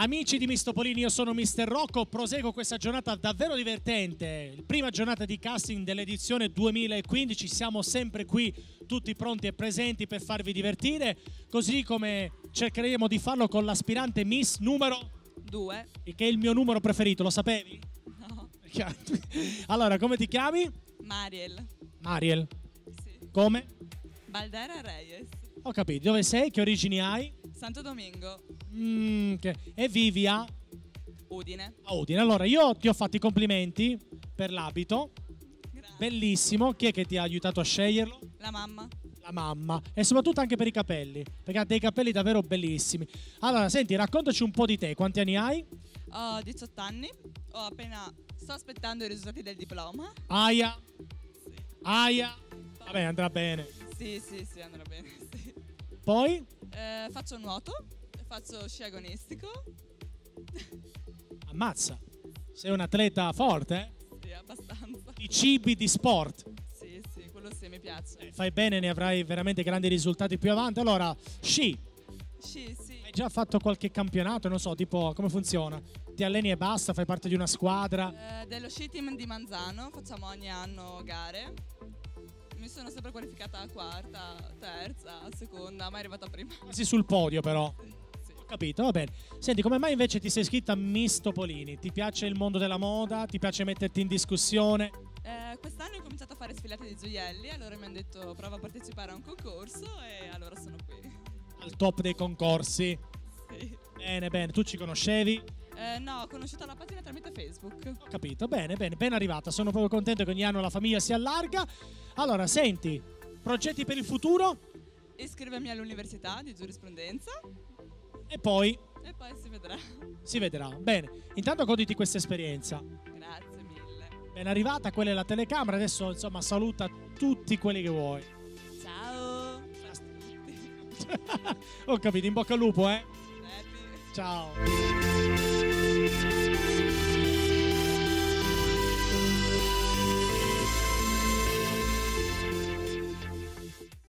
Amici di Mistopolini, io sono Mister Rocco, proseguo questa giornata davvero divertente, prima giornata di casting dell'edizione 2015, siamo sempre qui tutti pronti e presenti per farvi divertire, così come cercheremo di farlo con l'aspirante Miss numero Due. che è il mio numero preferito, lo sapevi? Allora, come ti chiami? Mariel. Mariel. Sì. Come? Baldera Reyes. Ho capito, dove sei? Che origini hai? Santo Domingo. Mm, che- E vivi a Udine. a Udine. Allora, io ti ho fatto i complimenti per l'abito, Grazie. bellissimo. Chi è che ti ha aiutato a sceglierlo? La mamma. La mamma. E soprattutto anche per i capelli, perché ha dei capelli davvero bellissimi. Allora, senti, raccontaci un po' di te. Quanti anni hai? Ho 18 anni. Ho appena... Sto aspettando i risultati del diploma. Aia. Aia. Vabbè, andrà bene. Sì, sì, sì, andrà bene. Sì. Poi? Eh, faccio nuoto. Faccio sci agonistico. Ammazza. Sei un atleta forte, eh? Sì, abbastanza. Di cibi, di sport. Sì, sì, quello sì, mi piace. Eh, Fai bene, ne avrai veramente grandi risultati più avanti. Allora, sci. Sì, sì. Già fatto qualche campionato? Non so, tipo, come funziona? Ti alleni e basta? Fai parte di una squadra? Eh, dello sci team di Manzano. Facciamo ogni anno gare. Mi sono sempre qualificata a quarta, terza, seconda, mai arrivata prima. Quasi sul podio, però. Sì. Ho capito, va bene. Senti, come mai invece ti sei iscritta a Miss Topolini? Ti piace il mondo della moda? Ti piace metterti in discussione? Eh, quest'anno ho cominciato a fare sfilate di gioielli, allora mi hanno detto prova a partecipare a un concorso e allora sono qui. Al top dei concorsi? Bene, bene. Tu ci conoscevi? Eh, no, ho conosciuto la pagina tramite Facebook. Ho capito, bene, bene, ben arrivata. Sono proprio contento che ogni anno la famiglia si allarga. Allora, senti, progetti per il futuro? Iscrivermi all'università di giurisprudenza E poi e poi si vedrà. si vedrà. Bene, intanto goditi questa esperienza. Grazie mille. Ben arrivata, quella è la telecamera. Adesso, insomma, saluta tutti quelli che vuoi. Ciao. Ho capito, in bocca al lupo, eh? Happy. Ciao.